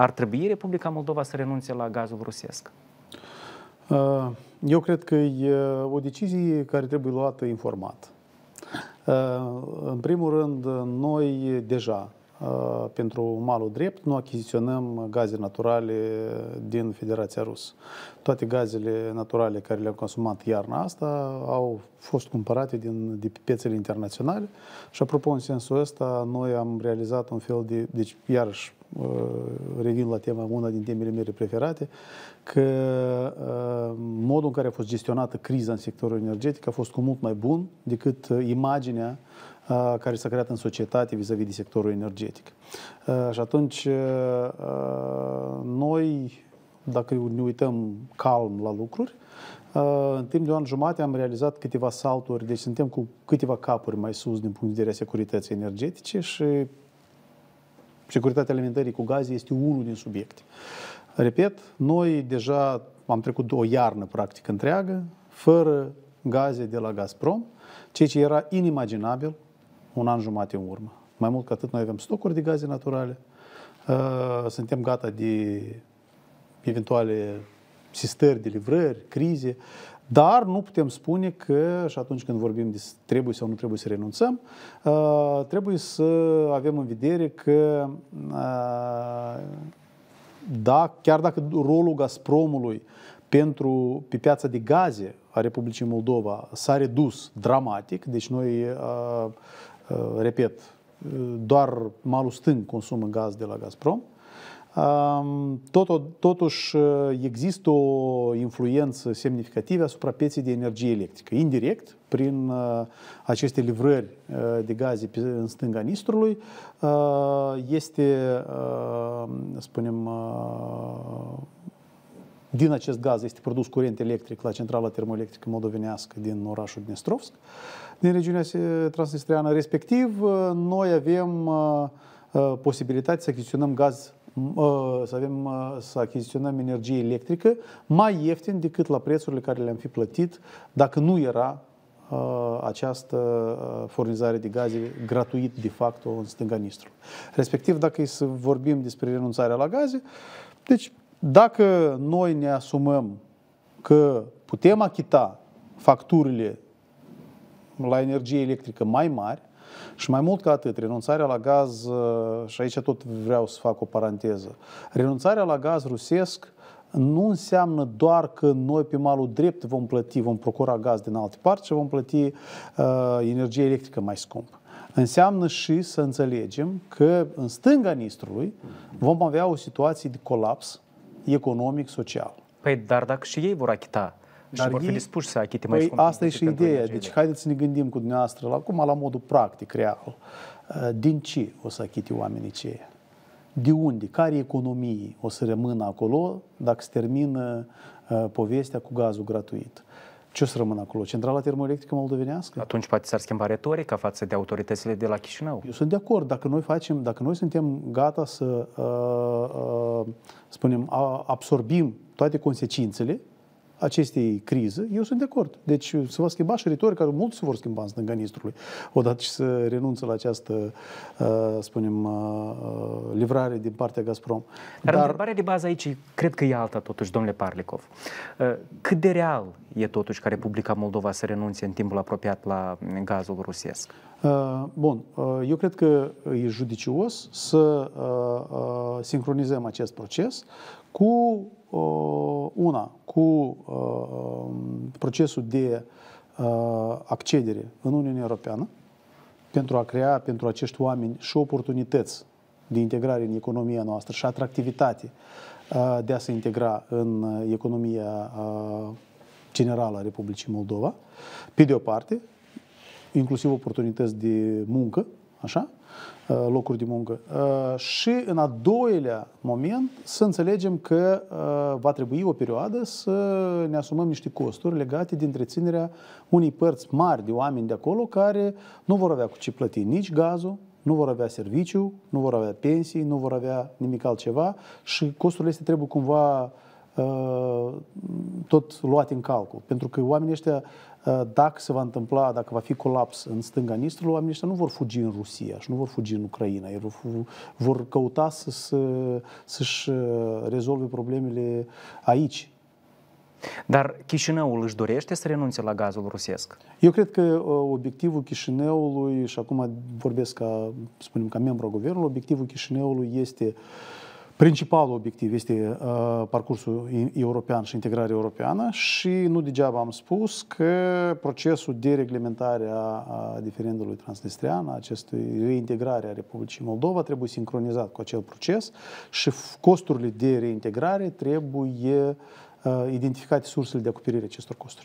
Ar trebui Republica Moldova să renunțe la gazul rusesc? Eu cred că e o decizie care trebuie luată informat. În primul rând, noi deja Uh, pentru malul drept, nu achiziționăm gaze naturale din Federația Rusă. Toate gazele naturale care le-am consumat iarna asta au fost cumpărate din, de pe piețele internaționale și apropo, în sensul ăsta, noi am realizat un fel de, deci iarăși uh, revin la tema, una din temele mele preferate, că uh, modul în care a fost gestionată criza în sectorul energetic a fost cu mult mai bun decât imaginea care s-a creat în societate vis-a-vis de sectorul energetic. Și atunci, noi, dacă ne uităm calm la lucruri, în timp de un an jumate am realizat câteva salturi, deci suntem cu câteva capuri mai sus din punct de vedere a securității energetice și securitatea alimentării cu gaze este unul din subiecte. Repet, noi deja am trecut o iarnă practic întreagă, fără gaze de la Gazprom, ceea ce era inimaginabil un an jumate în urmă. Mai mult ca atât, noi avem stocuri de gaze naturale, uh, suntem gata de eventuale sistări de livrări, crize, dar nu putem spune că, și atunci când vorbim de trebuie sau nu trebuie să renunțăm, uh, trebuie să avem în vedere că uh, da, chiar dacă rolul Gazpromului pentru, pe piața de gaze a Republicii Moldova s-a redus dramatic, deci noi Uh, repet, uh, doar malul stâng consumă gaz de la Gazprom. Um, tot, totuși uh, există o influență semnificativă asupra pieței de energie electrică, indirect, prin aceste livrări de gaze în stânga Nistrului. Este, spunem, din acest gaz este produs curent electric la centrala termoelectrică moldovenească din orașul Dnestrovsk din regiunea transnistriană. Respectiv, uh, noi avem uh, uh, posibilitatea să achiziționăm gaz să avem să achiziționăm energie electrică mai ieftin decât la prețurile care le-am fi plătit dacă nu era această furnizare de gaze gratuit de fapt în stânga Nistru. Respectiv, dacă e să vorbim despre renunțarea la gaze, deci dacă noi ne asumăm că putem achita facturile la energie electrică mai mari și mai mult ca atât, renunțarea la gaz, uh, și aici tot vreau să fac o paranteză, renunțarea la gaz rusesc nu înseamnă doar că noi pe malul drept vom plăti, vom procura gaz din alte părți și vom plăti uh, energie electrică mai scump. Înseamnă și să înțelegem că în stânga Nistrului vom avea o situație de colaps economic, social. Păi, dar dacă și ei vor achita dar și vor fi dispuși să achite mai păi scump. Asta e și ideea. Deci haideți să ne gândim cu dumneavoastră la acum la modul practic, real. Uh, din ce o să achite oamenii ceia? De unde? Care economii o să rămână acolo dacă se termină uh, povestea cu gazul gratuit? Ce o să rămână acolo? Centrala termoelectrică moldovenească? Atunci poate s-ar schimba retorica față de autoritățile de la Chișinău. Eu sunt de acord. Dacă noi facem, dacă noi suntem gata să, uh, uh, spunem, absorbim toate consecințele, acestei crize, eu sunt de acord. Deci se va schimba și retorica, mulți se vor schimba în stânga Nistrului, odată ce să renunță la această, uh, spunem, uh, uh, livrare din partea Gazprom. Dar, Dar întrebarea de bază aici, cred că e alta totuși, domnule Parlikov. Cât de real e totuși ca Republica Moldova să renunțe în timpul apropiat la gazul rusesc? Bun, eu cred că e judicios să sincronizăm acest proces cu una, cu procesul de accedere în Uniunea Europeană pentru a crea pentru acești oameni și oportunități de integrare în economia noastră și atractivitate de a se integra în economia generală a Republicii Moldova, pe de o parte, inclusiv oportunități de muncă, așa, Uh, locuri de muncă. Uh, și în a doilea moment să înțelegem că uh, va trebui o perioadă să ne asumăm niște costuri legate de întreținerea unei părți mari de oameni de acolo care nu vor avea cu ce plăti nici gazul, nu vor avea serviciu, nu vor avea pensii, nu vor avea nimic altceva și costurile astea trebuie cumva tot luat în calcul. Pentru că oamenii ăștia, dacă se va întâmpla, dacă va fi colaps în stânga Nistrului, oamenii ăștia nu vor fugi în Rusia și nu vor fugi în Ucraina. Ei vor, vor căuta să, să, să-și rezolve problemele aici, dar Chișinăul își dorește să renunțe la gazul rusesc? Eu cred că uh, obiectivul Chișinăului, și acum vorbesc ca, spunem, ca membru al guvernului, obiectivul Chișinăului este Principalul obiectiv este uh, parcursul european și integrarea europeană și nu degeaba am spus că procesul de reglementare a, a diferendului transnistrian, a acestui reintegrare a Republicii Moldova trebuie sincronizat cu acel proces și costurile de reintegrare trebuie uh, identificate sursele de acoperire acestor costuri.